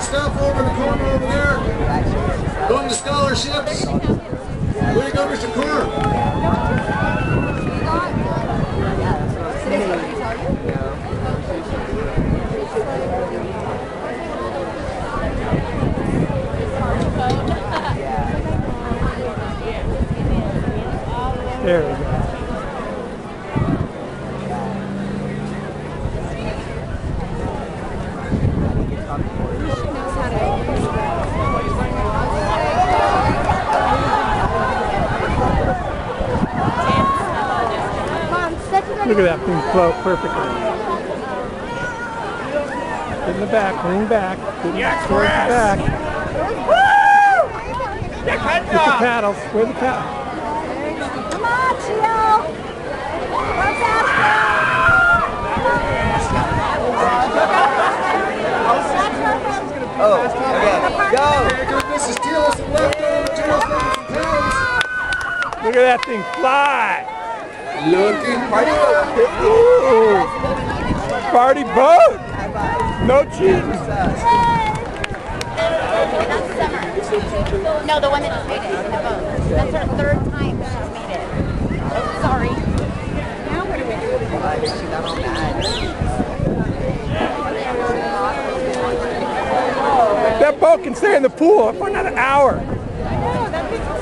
and stuff over in the corner over there. Going to scholarships. Way to go, Mr. Kerr. There we go. Look at that thing float perfectly. Get in the back, lean back. Get Yeah, towards the back. Yeah, Get the paddles. Where the paddle? Come on, Chio. Go faster. Oh, okay. Go! There goes Mrs. Teal, some leftover Teal's making some pounds. Look at that thing fly. Looking Party. Party boat. No. That's No, the one that just made it in the boat. That's her third time she's made it. Oh, sorry. Now what do we do? I just got all mad. That boat can stay in the pool for another hour. Go, Tom Cruise.